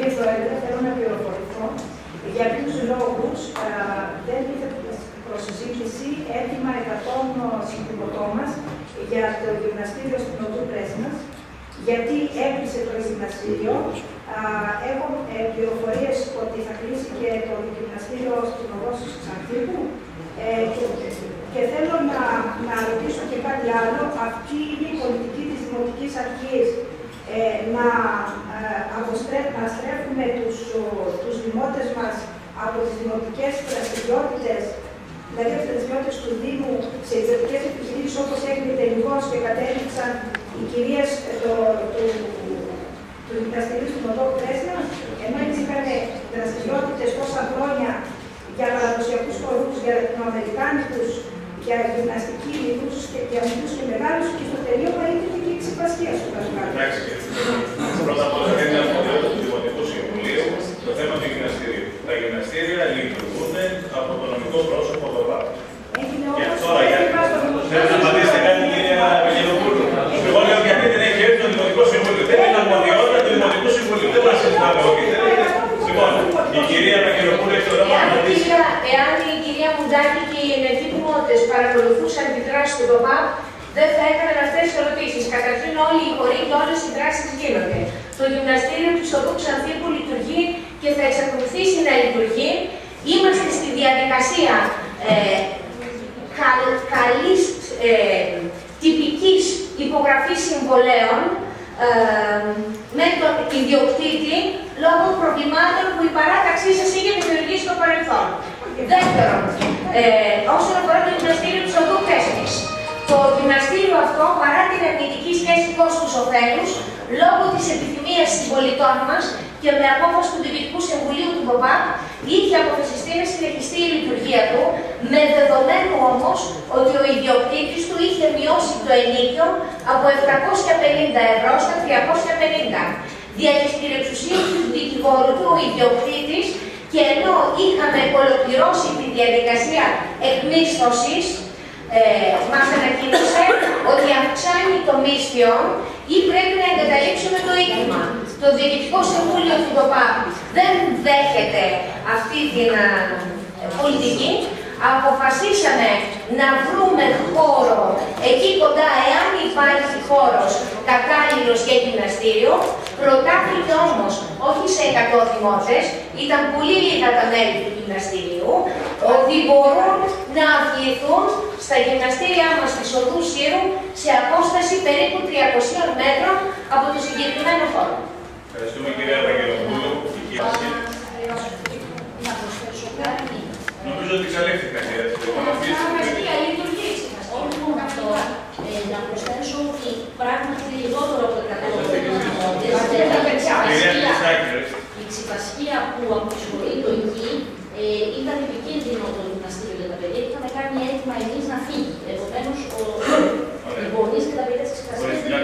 κύριε Πρόεδρε, θέλω να πληροφορηθώ για ποιου λόγους δεν ήρθε προς συζήτηση έτοιμα 100 συντηρητικό μας για το γυμναστήριο στην Οδού Πρέσνα, γιατί έκλεισε το γυμναστήριο. Έχω ε, πληροφορίες ότι θα κλείσει και το γυμναστήριο στην Οδό Ξανθίπου. Ε, και, θέλω να, να ρωτήσω και κάτι άλλο. Αυτή είναι η πολιτική της Δημοτικής Αρχής ε, να, ε, να στρέφουμε τους, τους δημότες μας από τις δημοτικές δραστηριότητες, δηλαδή από τις δραστηριότητες του Δήμου σε ιδιωτικές επιχειρήσεις όπως έγινε τελικώς και κατέληξαν οι κυρίες του, του, του δικαστηρίου του Νοτό Πρέσνα, ενώ έτσι είχαν δραστηριότητες τόσα χρόνια για παραδοσιακούς χορούς, για latinoαμερικάνικους, για γυμναστική μικρούς και για μικρούς και μεγάλους και στο τελείωμα ήταν και η ξυπασκία στο Πασχάλη. Εντάξει, πρώτα απ' όλα δεν είναι αρμοδιότητα του Δημοτικού Συμβουλίου το θέμα του γυμναστηρίου. Τα γυμναστήρια λειτουργούν από το νομικό πρόσωπο ΔΟΠΑ. Έγινε Και όμως τώρα, για Θέλετε να απαντήσετε κάτι, κυρία Βαγγελοπούλου. Εγώ λέω γιατί δεν έχει έρθει το Δημοτικό Συμβούλιο. Δεν είναι αρμοδιότητα του Δημοτικού Συμβουλίου. Δεν μπορεί να συζητάμε όχι. Λοιπόν, η κυρία Βαγγελοπούλου έχει το λόγο να Εάν, απαντήσει. κυρία, εάν η κυρία Μουντάκη και οι ενεργοί δημότες παρακολουθούσαν τη δράση του ΔΟΠΑΠ, δεν θα έκαναν αυτές τις ερωτήσεις. Καταρχήν, όλοι οι χωρί και όλες οι δράσεις γίνονται. Το γυμναστήριο του Σοδού Ξανθήπου λειτουργεί και θα εξακολουθήσει να λειτουργεί. Είμαστε στη διαδικασία ε, καλ, καλής ε, τυπικής υπογραφής συμβολέων ε, με τον ιδιοκτήτη λόγω προβλημάτων που η παράταξή σας είχε δημιουργήσει στο παρελθόν. Δεύτερον, ε, όσον αφορά το γυμναστήριο του Οδού Πέστης, το γυμναστήριο αυτό, παρά την αρνητική σχέση κόστους-οφέλους, λόγω της επιθυμίας συμπολιτών μας και με απόφαση του Διοικητικού Συμβουλίου του ΠΟΠΑΠ, είχε αποφασιστεί να συνεχιστεί η λειτουργία του, με δεδομένο όμως ότι ο ιδιοκτήτης του είχε μειώσει το ενίκιο από 750 ευρώ στα 350. Δια της εξουσίας του δικηγόρου του, ο ιδιοκτήτης, και ενώ είχαμε ολοκληρώσει τη διαδικασία εκμίσθωσης, ε, μας ανακοίνωσε ότι αυξάνει το μίσθιο ή πρέπει να εγκαταλείψουμε το ίδρυμα. Το Διοικητικό Συμβούλιο του ΔΟΠΑΠ δεν δέχεται αυτή την α, πολιτική. Αποφασίσαμε να βρούμε χώρο εκεί κοντά, εάν υπάρχει χώρος κατάλληλος για γυμναστήριο. Προτάθηκε όμως όχι σε 100 δημότες, ήταν πολύ λίγα τα μέλη του γυμναστηρίου, ότι μπορούν να αφιεθούν στα γυμναστήριά μας της Οδού Σύρου σε απόσταση περίπου 300 μέτρων από το νομίζω ότι εξαλείφθηκαν οι. Ε, να προσθέσω ότι πράγματι λιγότερο από που αποσχολεί το ΙΚΙ ε, ήταν επικίνδυνο το γυμναστήριο για τα παιδιά και είχαμε κάνει έτοιμα εμείς να φύγει. Επομένως, οι γονείς και τα παιδιά της Ξυπασία